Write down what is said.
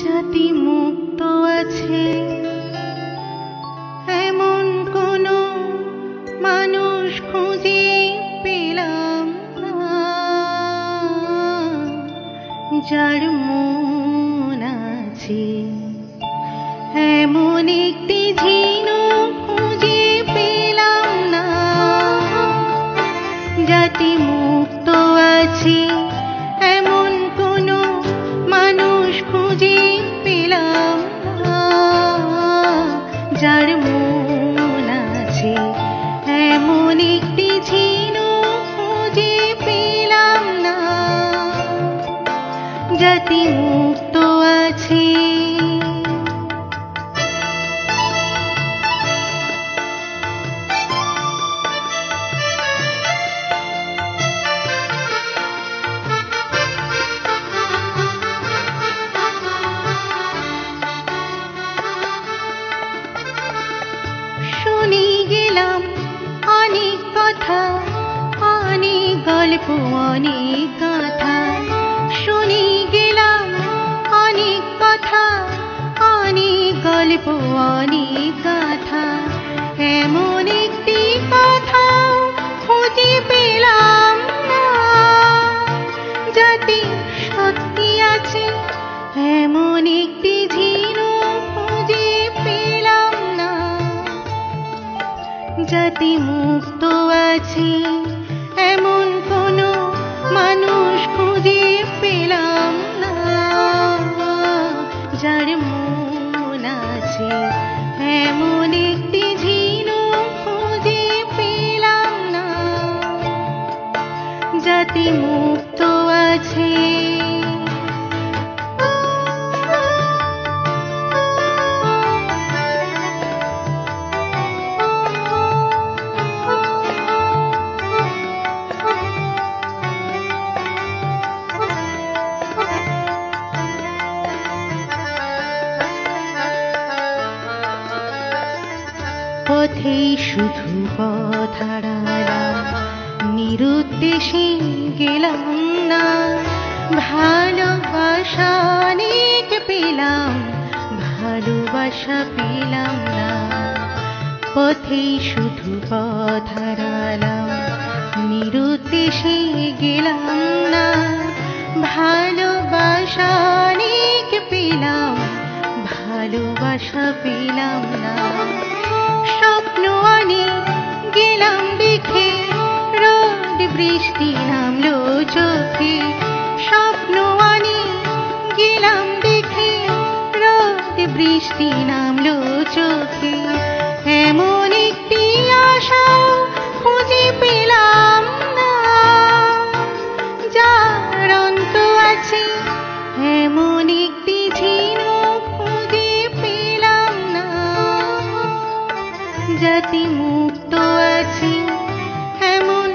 জাতি মুক্ত আছে। এমন কোন মানুষ খুঁজে পেলাম যার মন আছে, এমন একটি ঝিনুক খুঁজে পেলাম না। জাতি যাতে মুক্ত আছে। গেলাম অনেক কথা অনেক গল্প অনেক যাতে মুক্ত আছি, এমন কোন মানুষ খুঁজে পেলাম না। যার মন আছে, এমন একটি ঝিনুক খুঁজে পেলাম না। জাতি পথে শুধু হারালাম নিরুদ্দেশে গেলাম না। ভালোবাসা অনেক পেলাম, ভালোবাসা পেলাম না। পথে শুধু পথ হারালাম নিরুদ্দেশে গেলাম না। ভালোবাসা অনেক পেলাম, ভালোবাসা পেলাম না। বৃষ্টি নামলো চোখে স্বপ্ন অনেক গেলাম দেখে রোদ বৃষ্টি নামলো চোখে এমন একটি আশা খুঁজে পেলাম না, যার অন্ত আছে। এমন একটি ঝিনুক খুঁজে পেলাম না, যাতে মুক্ত আছে। এমন